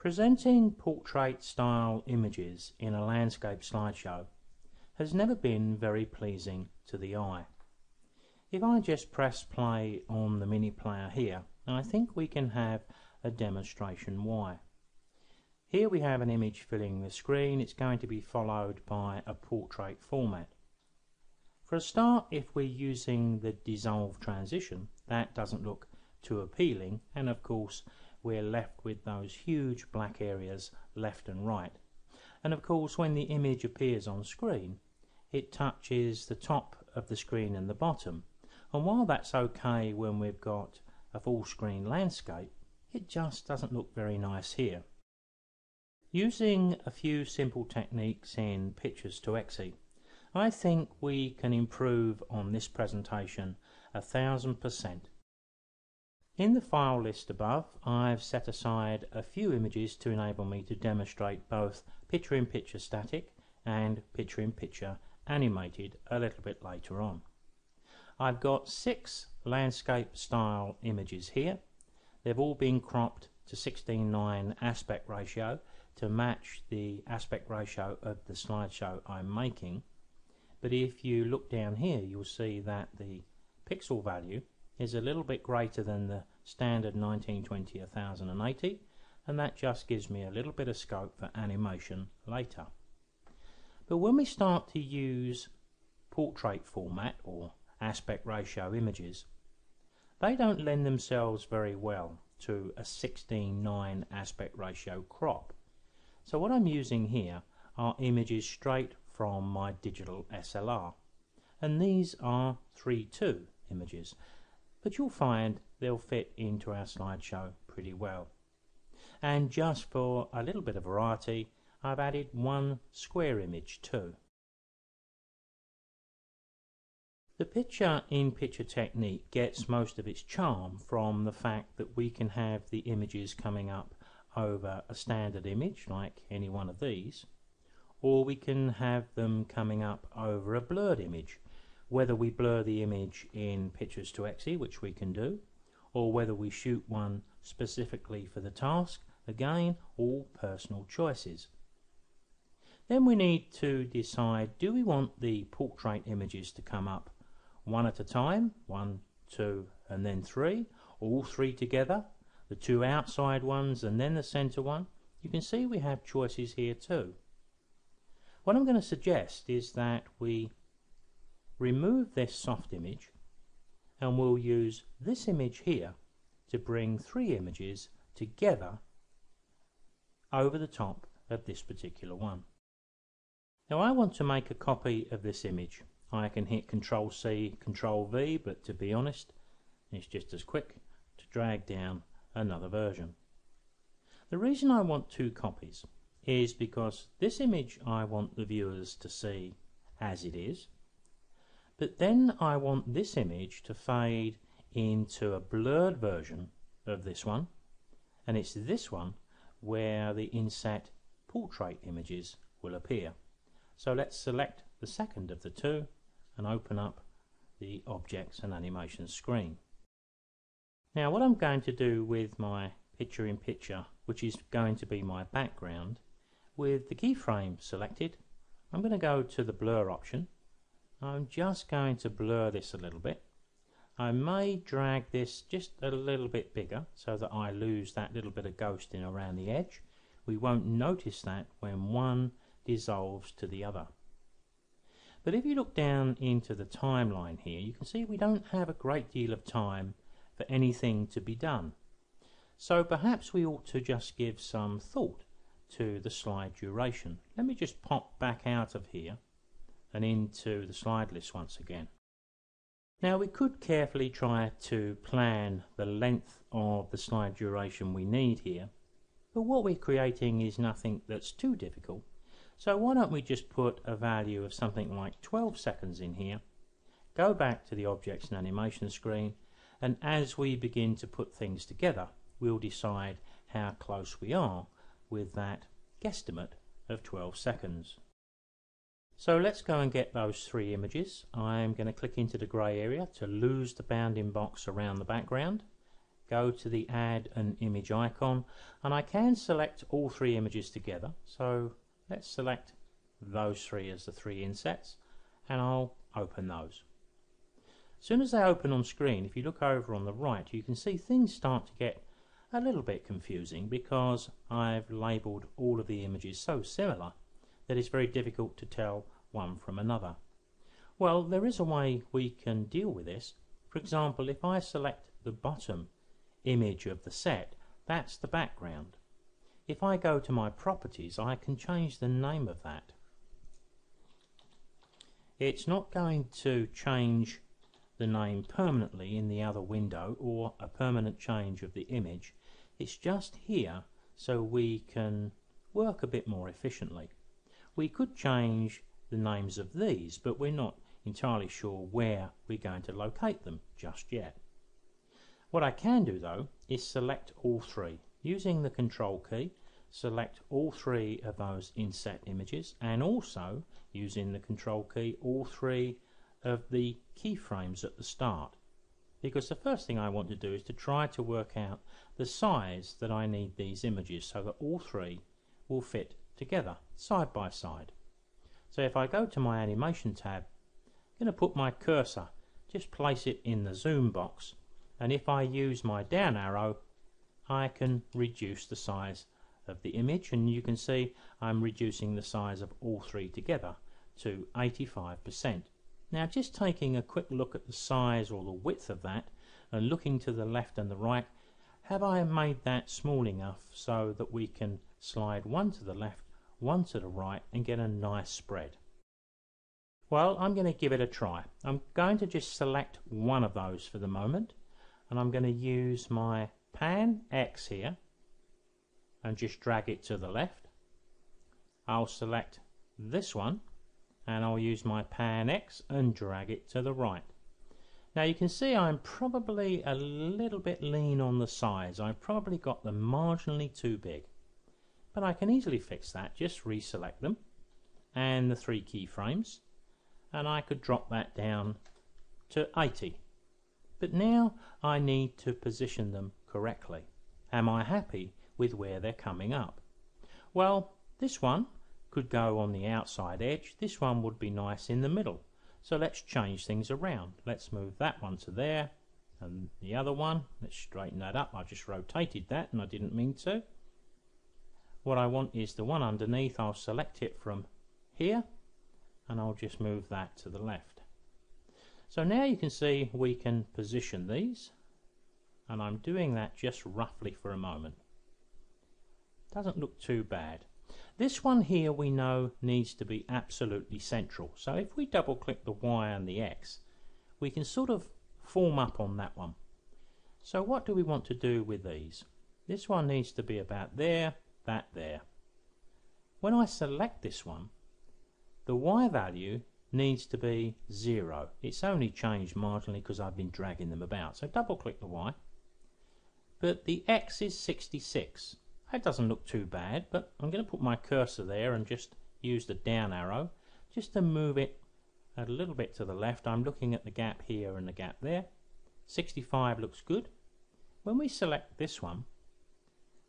Presenting portrait style images in a landscape slideshow has never been very pleasing to the eye. If I just press play on the mini player here, I think we can have a demonstration why. Here we have an image filling the screen, it's going to be followed by a portrait format. For a start, if we're using the dissolve transition, that doesn't look too appealing, and of course we're left with those huge black areas left and right. And of course when the image appears on screen it touches the top of the screen and the bottom and while that's okay when we've got a full screen landscape it just doesn't look very nice here. Using a few simple techniques in Pictures to Exe I think we can improve on this presentation a thousand percent in the file list above, I've set aside a few images to enable me to demonstrate both picture-in-picture -picture static and picture-in-picture -picture animated a little bit later on. I've got six landscape style images here. They've all been cropped to 16:9 aspect ratio to match the aspect ratio of the slideshow I'm making. But if you look down here, you'll see that the pixel value is a little bit greater than the standard 1920 1080 and that just gives me a little bit of scope for animation later. But when we start to use portrait format or aspect ratio images, they don't lend themselves very well to a 16:9 aspect ratio crop. So what I'm using here are images straight from my digital SLR and these are 3.2 images but you'll find they'll fit into our slideshow pretty well. And just for a little bit of variety, I've added one square image too. The picture-in-picture technique gets most of its charm from the fact that we can have the images coming up over a standard image like any one of these or we can have them coming up over a blurred image whether we blur the image in Pictures to Exe, which we can do, or whether we shoot one specifically for the task, again, all personal choices. Then we need to decide, do we want the portrait images to come up one at a time, one, two, and then three, all three together, the two outside ones and then the center one? You can see we have choices here too. What I'm going to suggest is that we remove this soft image and we'll use this image here to bring three images together over the top of this particular one. Now I want to make a copy of this image. I can hit Control C, Control V, but to be honest, it's just as quick to drag down another version. The reason I want two copies is because this image I want the viewers to see as it is, but then I want this image to fade into a blurred version of this one. And it's this one where the inset portrait images will appear. So let's select the second of the two and open up the objects and animation screen. Now what I'm going to do with my picture in picture, which is going to be my background, with the keyframe selected, I'm going to go to the blur option I'm just going to blur this a little bit. I may drag this just a little bit bigger so that I lose that little bit of ghosting around the edge. We won't notice that when one dissolves to the other. But if you look down into the timeline here, you can see we don't have a great deal of time for anything to be done. So perhaps we ought to just give some thought to the slide duration. Let me just pop back out of here and into the slide list once again. Now we could carefully try to plan the length of the slide duration we need here, but what we're creating is nothing that's too difficult. So why don't we just put a value of something like 12 seconds in here, go back to the objects and animation screen, and as we begin to put things together, we'll decide how close we are with that guesstimate of 12 seconds. So let's go and get those three images. I'm going to click into the grey area to lose the bounding box around the background. go to the add an image icon and I can select all three images together so let's select those three as the three insets and I'll open those. As soon as they open on screen if you look over on the right you can see things start to get a little bit confusing because I've labelled all of the images so similar that it's very difficult to tell one from another. Well, there is a way we can deal with this. For example, if I select the bottom image of the set, that's the background. If I go to my properties, I can change the name of that. It's not going to change the name permanently in the other window or a permanent change of the image. It's just here so we can work a bit more efficiently. We could change the names of these, but we're not entirely sure where we're going to locate them just yet. What I can do though is select all three. Using the control key, select all three of those inset images and also using the control key all three of the keyframes at the start. Because the first thing I want to do is to try to work out the size that I need these images so that all three will fit together side by side. So if I go to my animation tab, I'm going to put my cursor, just place it in the zoom box and if I use my down arrow I can reduce the size of the image and you can see I'm reducing the size of all three together to 85%. Now just taking a quick look at the size or the width of that and looking to the left and the right have I made that small enough so that we can slide one to the left one to the right and get a nice spread. Well, I'm going to give it a try. I'm going to just select one of those for the moment and I'm going to use my pan X here and just drag it to the left. I'll select this one and I'll use my pan X and drag it to the right. Now you can see I'm probably a little bit lean on the size. I've probably got them marginally too big but I can easily fix that. Just reselect them and the three keyframes and I could drop that down to 80 but now I need to position them correctly. Am I happy with where they're coming up? Well this one could go on the outside edge. This one would be nice in the middle. So let's change things around. Let's move that one to there and the other one. Let's straighten that up. I just rotated that and I didn't mean to what I want is the one underneath I'll select it from here and I'll just move that to the left. So now you can see we can position these and I'm doing that just roughly for a moment. Doesn't look too bad. This one here we know needs to be absolutely central. So if we double click the Y and the X we can sort of form up on that one. So what do we want to do with these? This one needs to be about there that there. When I select this one, the Y value needs to be 0. It's only changed marginally because I've been dragging them about. So double click the Y. But the X is 66. That doesn't look too bad, but I'm going to put my cursor there and just use the down arrow just to move it a little bit to the left. I'm looking at the gap here and the gap there. 65 looks good. When we select this one,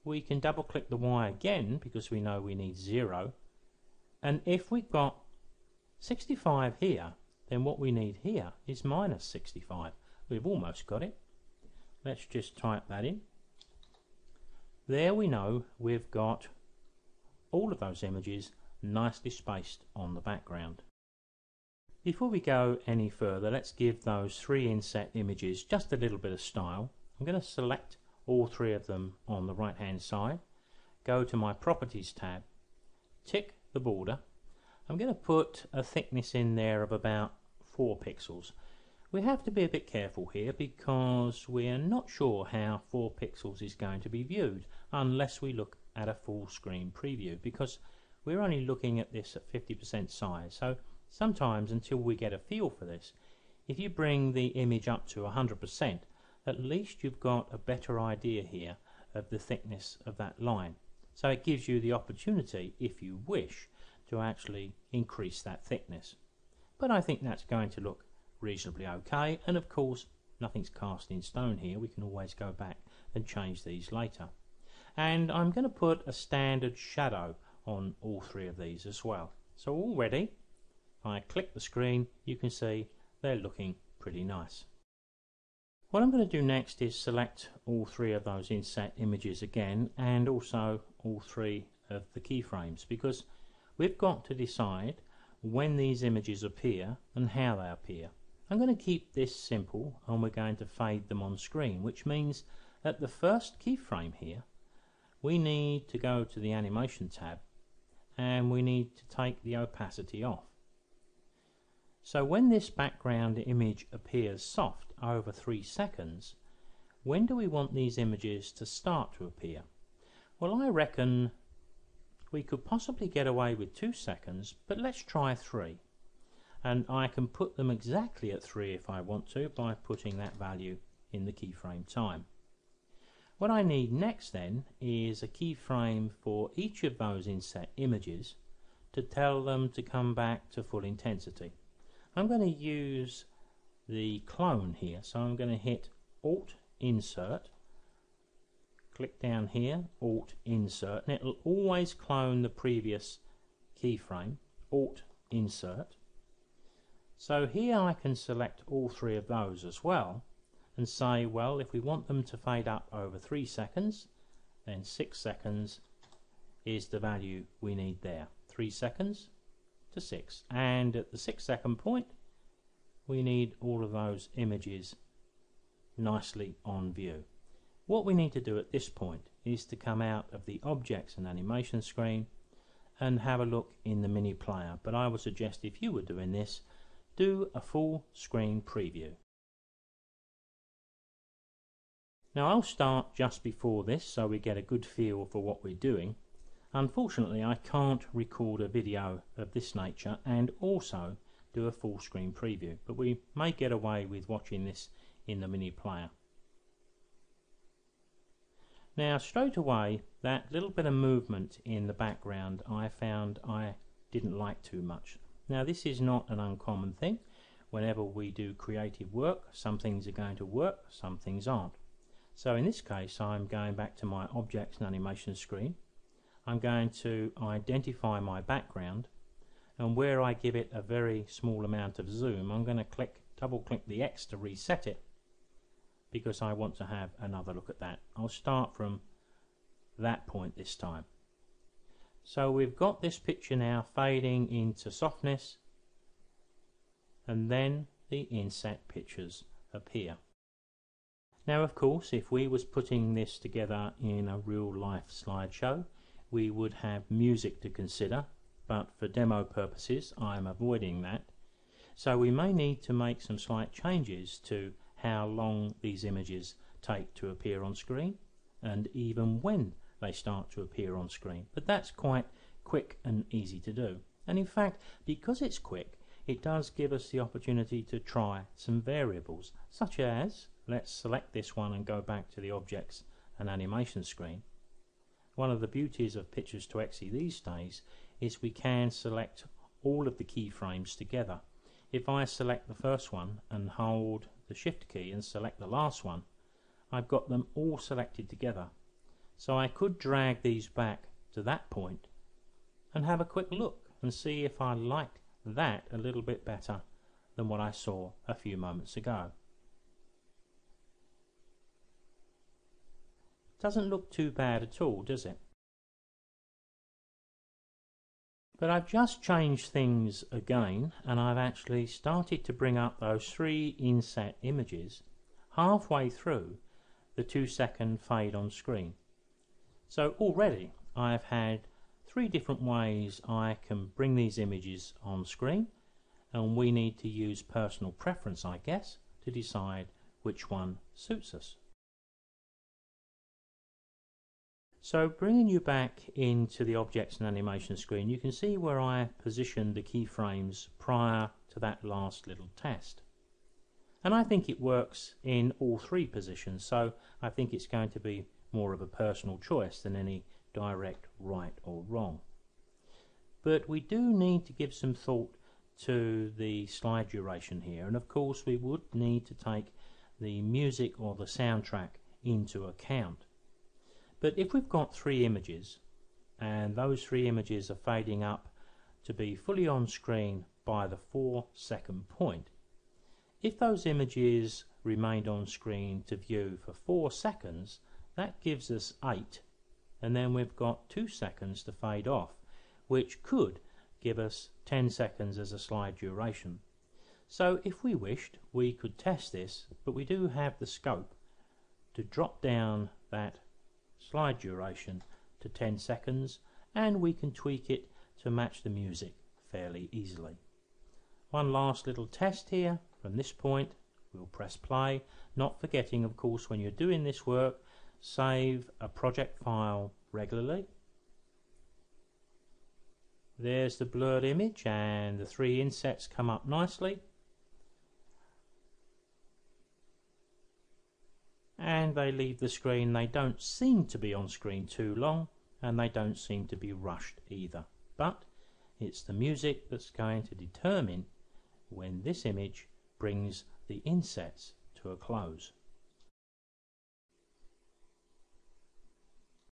we can double click the Y again because we know we need 0 and if we've got 65 here then what we need here is minus 65 we've almost got it. Let's just type that in. There we know we've got all of those images nicely spaced on the background. Before we go any further let's give those three inset images just a little bit of style. I'm going to select all three of them on the right hand side. Go to my properties tab tick the border. I'm going to put a thickness in there of about 4 pixels. We have to be a bit careful here because we're not sure how 4 pixels is going to be viewed unless we look at a full screen preview because we're only looking at this at 50% size. So sometimes until we get a feel for this if you bring the image up to 100% at least you've got a better idea here of the thickness of that line. So it gives you the opportunity, if you wish, to actually increase that thickness. But I think that's going to look reasonably okay, and of course nothing's cast in stone here. We can always go back and change these later. And I'm going to put a standard shadow on all three of these as well. So already, if I click the screen, you can see they're looking pretty nice. What I'm going to do next is select all three of those inset images again and also all three of the keyframes because we've got to decide when these images appear and how they appear. I'm going to keep this simple and we're going to fade them on screen which means at the first keyframe here we need to go to the animation tab and we need to take the opacity off. So when this background image appears soft over 3 seconds, when do we want these images to start to appear? Well I reckon we could possibly get away with 2 seconds, but let's try 3. And I can put them exactly at 3 if I want to by putting that value in the keyframe time. What I need next then is a keyframe for each of those inset images to tell them to come back to full intensity. I'm going to use the clone here so I'm going to hit Alt Insert click down here Alt Insert and it'll always clone the previous keyframe Alt Insert so here I can select all three of those as well and say, well, if we want them to fade up over 3 seconds, then 6 seconds is the value we need there. 3 seconds to 6. And at the 6 second point, we need all of those images nicely on view. What we need to do at this point is to come out of the objects and animation screen and have a look in the mini player. But I would suggest if you were doing this, do a full screen preview. Now I'll start just before this so we get a good feel for what we're doing. Unfortunately I can't record a video of this nature and also do a full screen preview but we may get away with watching this in the mini player. Now straight away that little bit of movement in the background I found I didn't like too much. Now this is not an uncommon thing. Whenever we do creative work some things are going to work, some things aren't. So in this case I'm going back to my objects and animation screen. I'm going to identify my background and where I give it a very small amount of zoom I'm going to click double click the X to reset it because I want to have another look at that. I'll start from that point this time. So we've got this picture now fading into softness and then the inset pictures appear. Now of course if we was putting this together in a real life slideshow we would have music to consider but for demo purposes I am avoiding that. So we may need to make some slight changes to how long these images take to appear on screen and even when they start to appear on screen. But that's quite quick and easy to do. And in fact because it's quick it does give us the opportunity to try some variables such as let's select this one and go back to the objects and animation screen. One of the beauties of Pictures to Exe these days is we can select all of the keyframes together. If I select the first one and hold the shift key and select the last one, I've got them all selected together. So I could drag these back to that point and have a quick look and see if I like that a little bit better than what I saw a few moments ago. Doesn't look too bad at all, does it? But I've just changed things again and I've actually started to bring up those three inset images halfway through the two second fade on screen. So already I've had three different ways I can bring these images on screen and we need to use personal preference I guess to decide which one suits us. So bringing you back into the objects and animation screen, you can see where I positioned the keyframes prior to that last little test. And I think it works in all three positions, so I think it's going to be more of a personal choice than any direct right or wrong. But we do need to give some thought to the slide duration here, and of course we would need to take the music or the soundtrack into account. But if we've got three images and those three images are fading up to be fully on screen by the 4 second point, if those images remained on screen to view for 4 seconds, that gives us 8 and then we've got 2 seconds to fade off, which could give us 10 seconds as a slide duration. So if we wished, we could test this, but we do have the scope to drop down that slide duration to 10 seconds and we can tweak it to match the music fairly easily. One last little test here from this point, we'll press play, not forgetting, of course, when you're doing this work, save a project file regularly. There's the blurred image and the three insets come up nicely. And they leave the screen. They don't seem to be on screen too long and they don't seem to be rushed either. But it's the music that's going to determine when this image brings the insets to a close.